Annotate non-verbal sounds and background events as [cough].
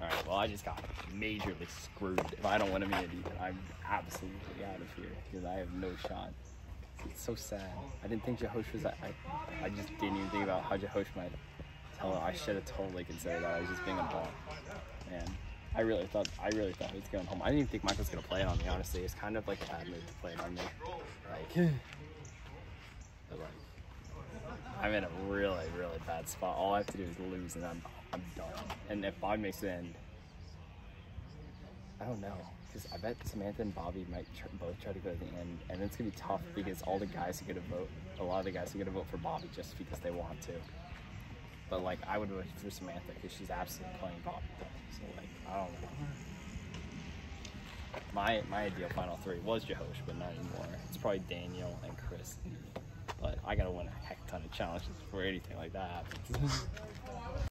All right. Well, I just got majorly screwed. If I don't win immunity, then I'm absolutely out of here because I have no shot. It's so sad. I didn't think Jahosh was. I, I, I just didn't even think about how Jahosh might tell him. I should have totally considered that. I was just being a ball. Man, I really thought. I really thought he was going home. I didn't even think Mike was gonna play it on me. Honestly, it's kind of like a bad move to play it on me. Like, I'm in a really, really bad spot. All I have to do is lose, and I'm, I'm done. And if Bob makes it end, I don't know, because I bet Samantha and Bobby might tr- both try to go to the end, and it's gonna be tough because all the guys are gonna vote. A lot of the guys are gonna vote for Bobby just because they want to. But like, I would vote for Samantha because she's absolutely playing Bobby. So like, I don't know. My my ideal final three was Jehosh, but not anymore. It's probably Daniel and Chris. But I gotta win a heck ton of challenges before anything like that happens. [laughs]